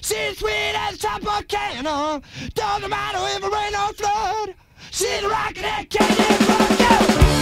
She's sweet as Tropicana. Doesn't matter if it rain or flood. She's rocking that candy Rock.